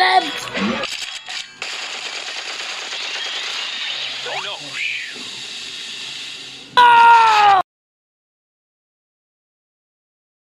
at him! Oh no!